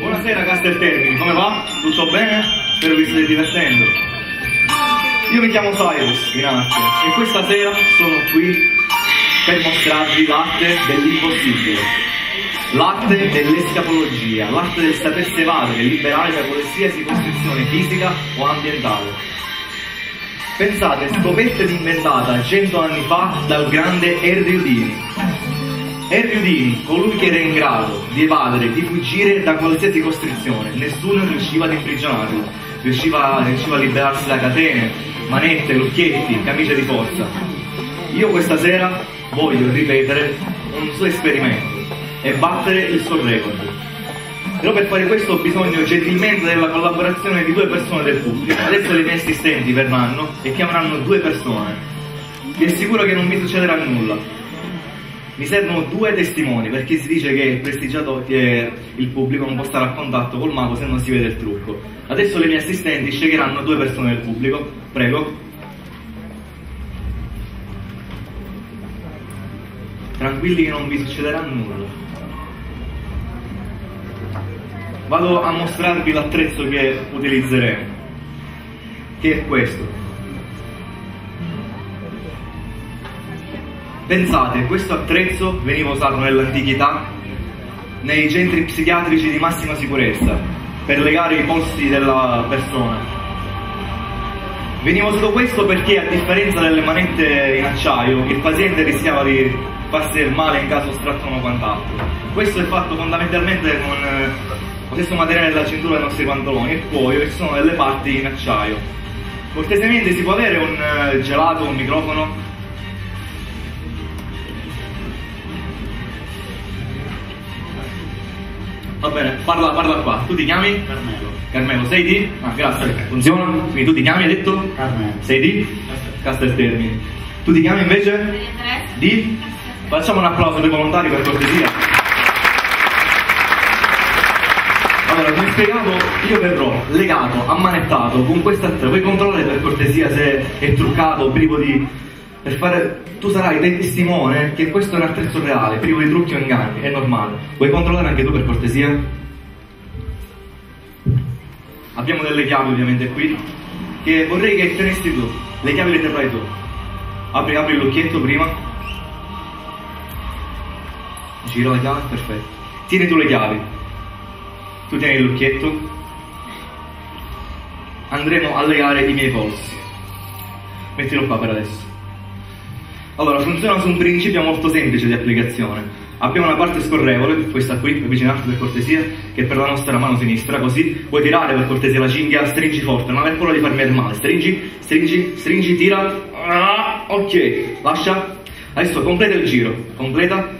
Buonasera Casteltermini, come va? Tutto bene? Spero vi state divertendo. Io mi chiamo Cyrus, grazie, e questa sera sono qui per mostrarvi l'arte dell'impossibile. L'arte dell'escapologia, l'arte del sapersi evadere e liberare da qualsiasi costrizione fisica o ambientale. Pensate, scoperta ed inventata cento anni fa dal grande Harry Houdini, Harry Houdini, colui che era in grado di evadere, di fuggire da qualsiasi costrizione, nessuno riusciva ad imprigionarlo, riusciva, riusciva a liberarsi da catene, manette, lucchietti, camicie di forza. Io questa sera voglio ripetere un suo esperimento e battere il suo record. Però per fare questo ho bisogno gentilmente della collaborazione di due persone del pubblico. Adesso le mie assistenti verranno e chiameranno due persone. Vi assicuro che non mi succederà nulla mi servono due testimoni perché si dice che il prestigiato che il pubblico non può stare a contatto col mago se non si vede il trucco. Adesso le mie assistenti sceglieranno due persone del pubblico. Prego. Tranquilli che non vi succederà nulla. Vado a mostrarvi l'attrezzo che utilizzeremo, che è questo. Pensate, questo attrezzo veniva usato nell'antichità nei centri psichiatrici di massima sicurezza per legare i polsi della persona. Veniva usato questo perché a differenza delle manette in acciaio il paziente rischiava di farsi del male in caso strattano quant'altro. Questo è fatto fondamentalmente con eh, lo stesso materiale della cintura dei nostri pantaloni, il cuoio, che sono delle parti in acciaio. Cortesemente si può avere un eh, gelato, un microfono? Va bene, parla, parla qua. Tu ti chiami? Carmelo. Carmelo, sei di? Ah, grazie. Funziona? Quindi tu ti chiami, hai detto? Carmelo. Sei di? Casteltermini. Tu ti chiami invece? Di? Facciamo un applauso dei volontari per cortesia. Allora, come spiegato, io verrò legato, ammanettato con questa... Vuoi controllare per cortesia se è truccato, privo di per fare, tu sarai testimone che questo è un attrezzo reale, privo di trucchi o inganni, è normale. Vuoi controllare anche tu per cortesia? Abbiamo delle chiavi ovviamente qui, che vorrei che tenessi tu, le chiavi le terrai tu. Apri, apri l'occhietto prima. Giro le chiavi, perfetto. Tieni tu le chiavi. Tu tieni l'occhietto. Andremo a legare i miei polsi. Mettilo qua per adesso. Allora, funziona su un principio molto semplice di applicazione. Abbiamo una parte scorrevole, questa qui, avvicinarti per cortesia, che è per la nostra mano sinistra, così. Puoi tirare per cortesia la cinghia, stringi forte, non aver paura di farmi del male. Stringi, stringi, stringi, tira. Ah, ok, lascia. Adesso completa il giro, completa.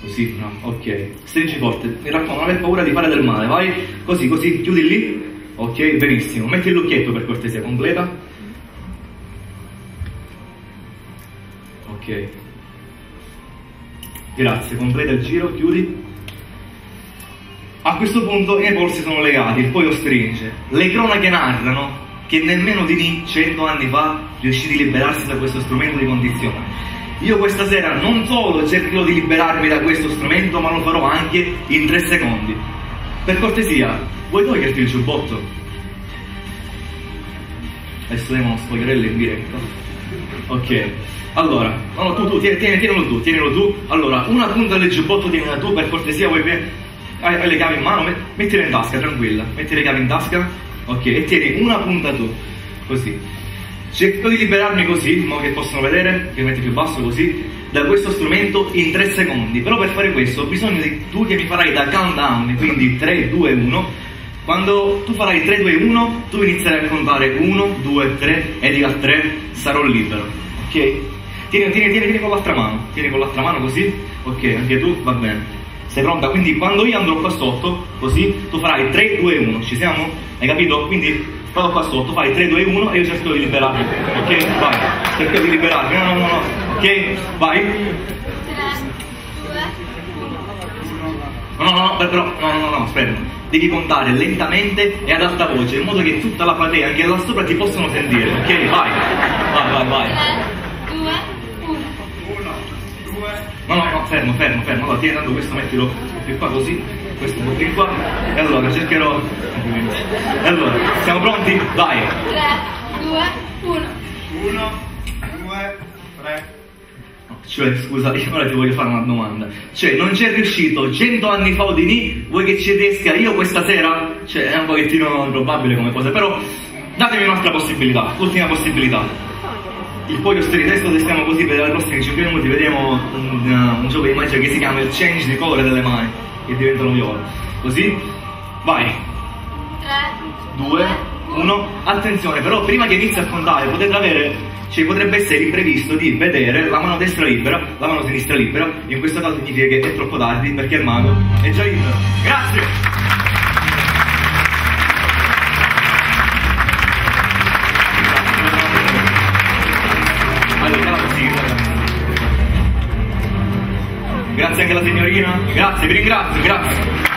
Così, no, ok. Stringi forte, mi raccomando, non aver paura di fare del male, vai. Così, così, chiudi lì. Ok, benissimo. Metti il lucchietto per cortesia, completa. Ok. Grazie, completa il giro, chiudi. A questo punto i miei polsi sono legati, il cuoio stringe. Le cronache narrano che nemmeno Dini, cento anni fa, riuscì a liberarsi da questo strumento di condizione. Io questa sera non solo cercherò di liberarmi da questo strumento, ma lo farò anche in tre secondi. Per cortesia, vuoi toglierti il giubbotto? Adesso devo uno spogliarello in diretta. Ok. Allora, no, tu, tu, tieni, tienilo tu, tienilo tu. Allora, una punta del giubbotto tienila tu, per cortesia, vuoi hai, hai le chiavi in mano, mettile in tasca, tranquilla. Metti le chiavi in tasca, ok, e tieni una punta tu, così. Cerco di liberarmi così, in modo che possono vedere, che metti più basso così, da questo strumento in 3 secondi. Però per fare questo ho bisogno di tu che mi farai da countdown, quindi 3, 2, 1. Quando tu farai 3, 2, 1, tu inizierai a contare 1, 2, 3 e di a 3 sarò libero. Ok? Tieni, tieni, tieni, tieni con l'altra mano, tieni con l'altra mano così, ok, anche tu, va bene. Sei pronta? Quindi quando io andrò qua sotto, così, tu farai 3, 2, 1, ci siamo? Hai capito? Quindi vado qua sotto, fai 3, 2, 1 e io cerco di liberarmi, ok? Vai, cerco di liberarmi, no, no, no, no, ok? Vai. No, no, no, però, no, no, no, aspetta. Devi contare lentamente e ad alta voce, in modo che tutta la platea, anche là sopra, ti possano sentire, ok? Vai, vai, vai, vai. No, no, no, fermo, fermo, fermo. Allora, tieni tanto questo, mettilo più qua così. questo bottino qua. E allora cercherò. E allora, siamo pronti? Vai! 3, 2, 1. Uno, due, tre. Cioè, scusa, io ora ti voglio fare una domanda. Cioè, non c'è riuscito cento anni fa Odini, vuoi che ci riesca io questa sera? Cioè, è un pochettino improbabile come cosa, però datemi un'altra possibilità, ultima possibilità. Il podio di testo testiamo così per i prossimi 5 minuti, vediamo un, un gioco di magia che si chiama il change di colore delle mani, che diventano viola. Così, vai. 3, 2, 1, attenzione, però prima che inizi a contare potete avere, cioè potrebbe essere imprevisto di vedere la mano destra libera, la mano sinistra libera, in questo caso significa che è troppo tardi perché il mago è già libero. Grazie! Grazie anche alla signorina, grazie, vi ringrazio, grazie.